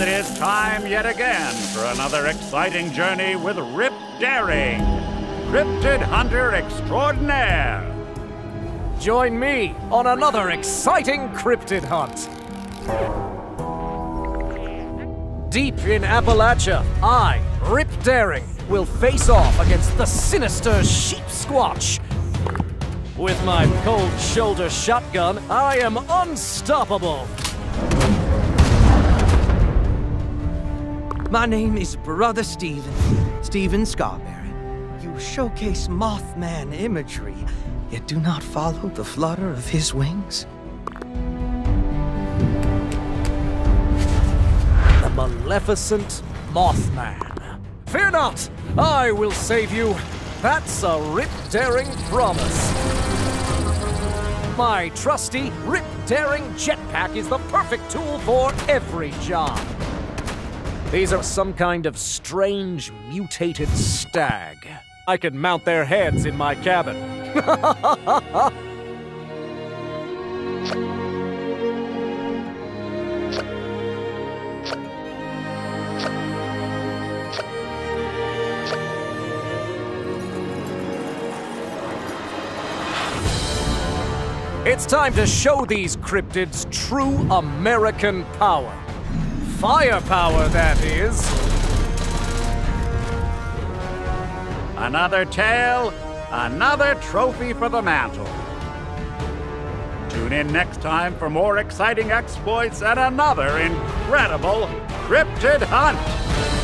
it is time yet again for another exciting journey with Rip Daring, Cryptid Hunter Extraordinaire. Join me on another exciting cryptid hunt. Deep in Appalachia, I, Rip Daring, will face off against the sinister Sheepsquatch. With my cold shoulder shotgun, I am unstoppable. My name is Brother Stephen, Stephen Scarberry. You showcase Mothman imagery, yet do not follow the flutter of his wings. The maleficent Mothman. Fear not, I will save you. That's a Rip Daring promise. My trusty Rip Daring jetpack is the perfect tool for every job. These are some kind of strange, mutated stag. I could mount their heads in my cabin. It's time to show these cryptids true American power. Firepower, that is. Another tale, another trophy for the mantle. Tune in next time for more exciting exploits and another incredible cryptid hunt.